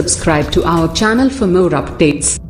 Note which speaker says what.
Speaker 1: subscribe to our channel for more updates.